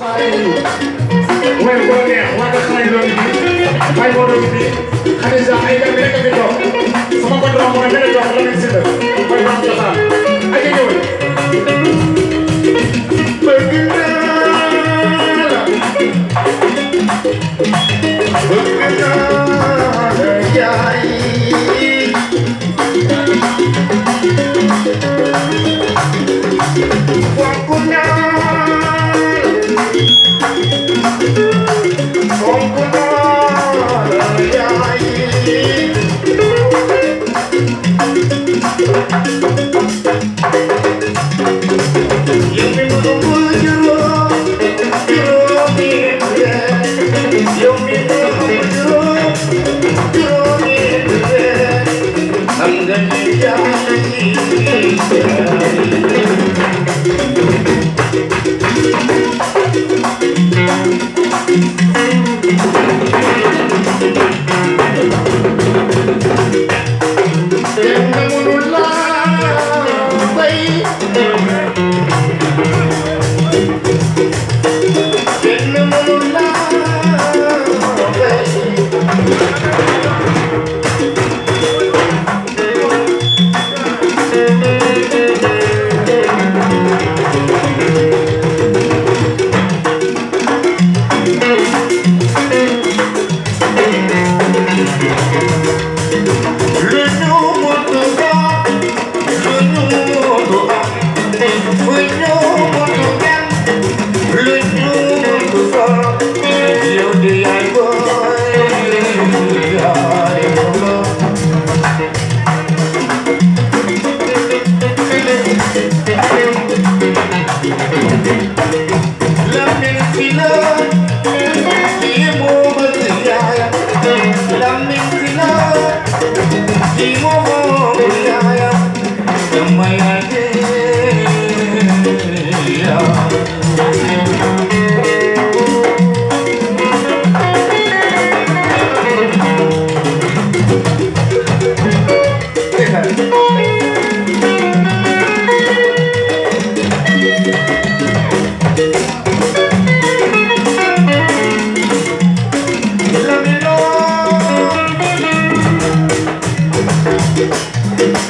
mooy bu ko neex waaye dafa may doon fii waaye boo doon fii xam nga ay gàllankoor sama patron mooy benn dox la muy séddal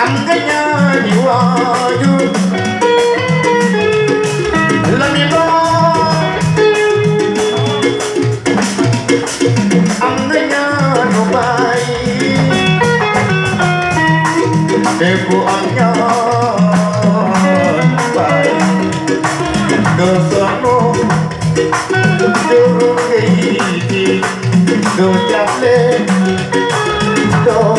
anh âm cách nhiều vui là miền đó âm cách nhiều bài đẹp của anh nhau bài đường sơn nô đường cây gì đường chặt lên đường